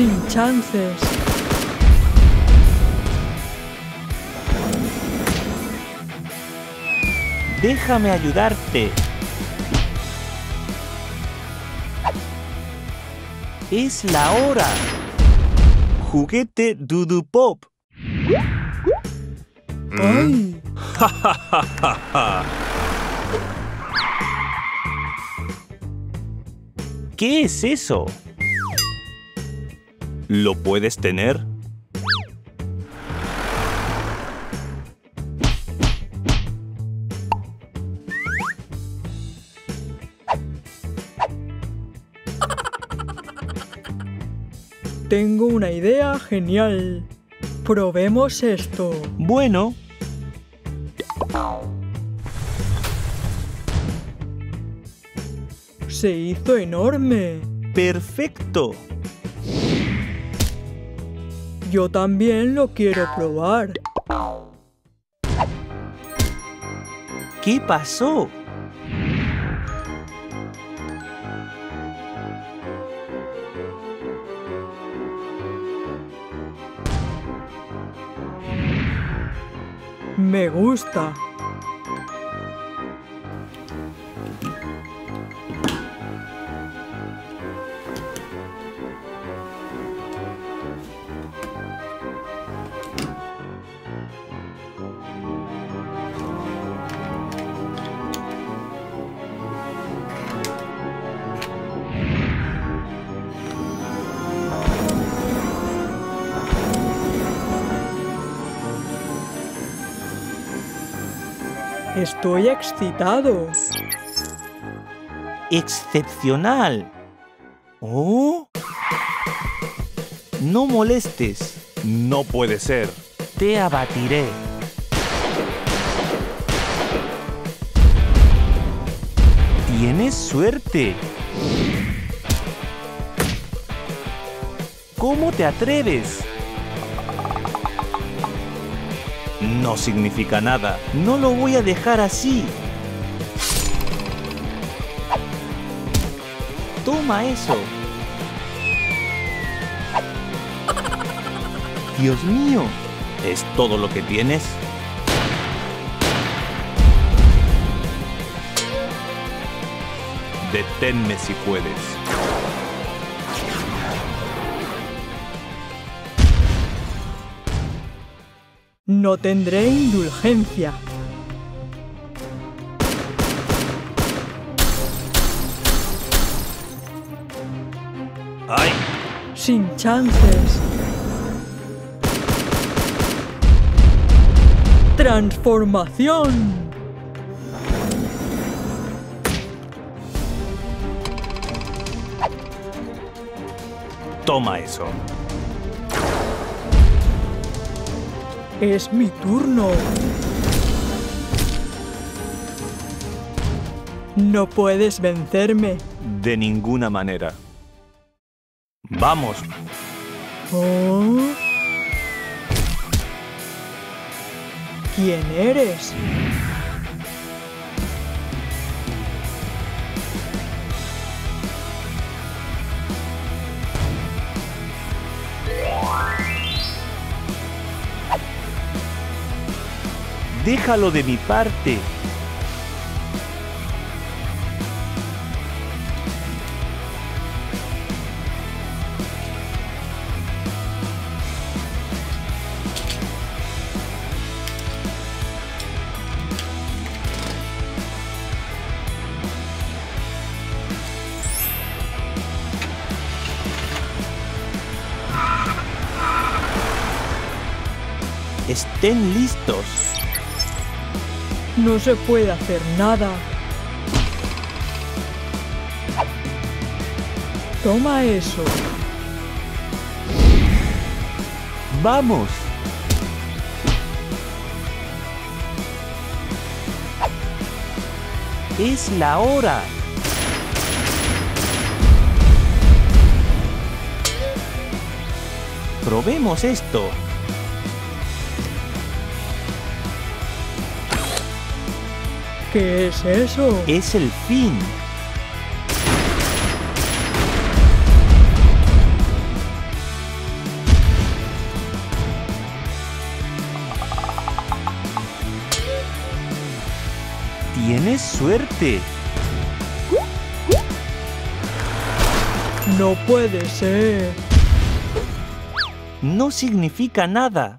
Sin chances. Déjame ayudarte. Es la hora. Juguete Dudu Pop. ¡Ay! ¿Qué es eso? ¿Lo puedes tener? Tengo una idea genial. Probemos esto. Bueno, Se hizo enorme. perfecto. Yo también lo quiero probar. ¿Qué pasó? Me gusta. Estoy excitado. Excepcional. ¿Oh? No molestes. No puede ser. Te abatiré. Tienes suerte. ¿Cómo te atreves? No significa nada. No lo voy a dejar así. Toma eso. Dios mío. ¿Es todo lo que tienes? Deténme si puedes. No tendré indulgencia. ¡Ay! Sin chances. Transformación. Toma eso. Es mi turno. No puedes vencerme. De ninguna manera. Vamos. ¿Oh? ¿Quién eres? Déjalo de mi parte. Estén listos. No se puede hacer nada. Toma eso. Vamos. Es la hora. Probemos esto. ¿Qué es eso? Es el fin. Tienes suerte. No puede ser. No significa nada.